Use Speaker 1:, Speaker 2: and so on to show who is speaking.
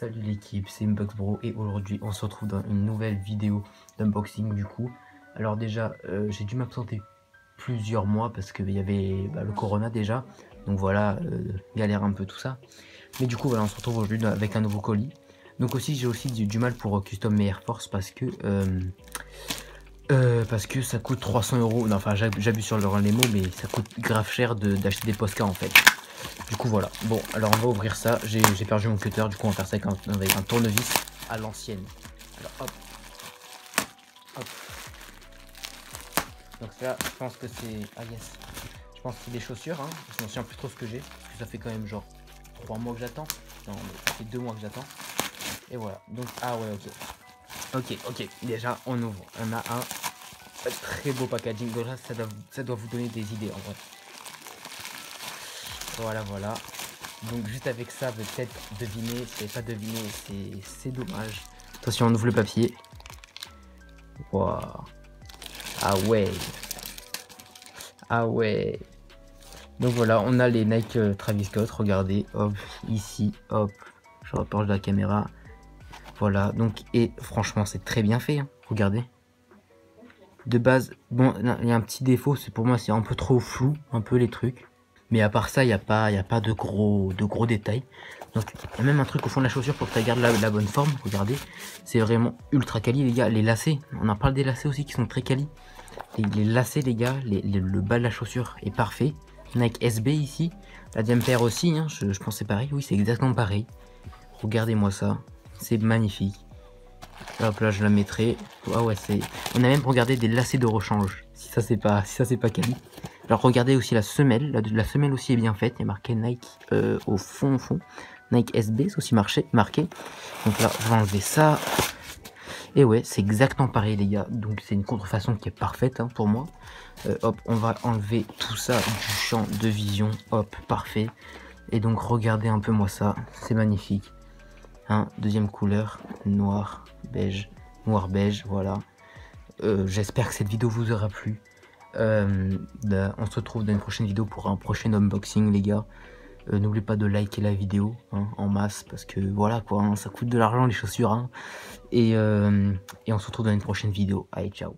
Speaker 1: Salut l'équipe, c'est Inbox Bro et aujourd'hui on se retrouve dans une nouvelle vidéo d'unboxing du coup. Alors déjà euh, j'ai dû m'absenter plusieurs mois parce qu'il y avait bah, le corona déjà. Donc voilà, euh, galère un peu tout ça. Mais du coup voilà on se retrouve aujourd'hui avec un nouveau colis. Donc aussi j'ai aussi du, mal pour euh, custom mes Air Force parce que que ça coûte 300 euros. Enfin j'abuse sur le les mots mais ça coûte grave cher d'acheter des Posca en fait. Du coup voilà. Bon alors on va ouvrir ça. J'ai perdu mon cutter. Du coup on va faire ça avec un, tournevis à l'ancienne. Alors hop. Donc là je pense que c'est... Ah yes. Je pense que c'est des chaussures. Hein. Je m'en souviens plus trop ce que j'ai. Ça fait quand même genre 3 mois que j'attends. Non mais ça fait 2 mois que j'attends. Et voilà. Donc ah ouais ok. Ok ok. Déjà on ouvre. On a un très beau packaging. Déjà ça ça doit vous donner des idées en vrai. Voilà, voilà. Donc juste avec ça, peut-être deviner. Si pas deviné, c'est dommage. Attention, on ouvre le papier. Waouh. Ah ouais. Ah ouais. Donc voilà, on a les Nike euh, Travis Scott. Regardez, hop, ici, hop. Je rapproche de la caméra. Voilà, donc, et franchement, c'est très bien fait. Hein. Regardez. De base, bon, il y a un petit défaut, c'est pour moi, c'est un peu trop flou, un peu les trucs. Mais à part ça, il n'y a, pas, y a pas de gros, de gros détails. Donc, il y a même un truc au fond de la chaussure pour que tu gardes la, bonne forme. Regardez, c'est vraiment ultra quali, les gars. Les lacets, on en parle des lacets aussi qui sont très quali. Les, lacets, les gars, le bas de la chaussure est parfait. Nike SB ici. La deuxième aussi, hein, je, je pensais pareil. Oui, c'est exactement pareil. Regardez-moi ça. C'est magnifique. Hop là, je la mettrai. Ah ouais, c'est. On a même regardé des lacets de rechange. Si ça c'est pas, si ça c'est pas quali. Alors regardez aussi la semelle, la, semelle aussi est bien faite, il y marqué Nike euh, au fond, fond. Nike SB, c'est aussi marqué, marqué. Donc là, je vais enlever ça. Et ouais, c'est exactement pareil les gars, donc c'est une contrefaçon qui est parfaite hein, pour moi. Euh, hop, on va enlever tout ça du champ de vision, hop, parfait. Et donc regardez un peu moi ça, c'est magnifique. Hein, deuxième couleur, noir, beige, noir beige, voilà. Euh, j'espère que cette vidéo vous aura plu. Euh, bah, on se retrouve dans une prochaine vidéo pour un prochain unboxing les gars. Euh, n'oubliez pas de liker la vidéo hein, en masse parce que voilà quoi, hein, ça coûte de l'argent les chaussures. Hein. Et, et on se retrouve dans une prochaine vidéo. Allez ciao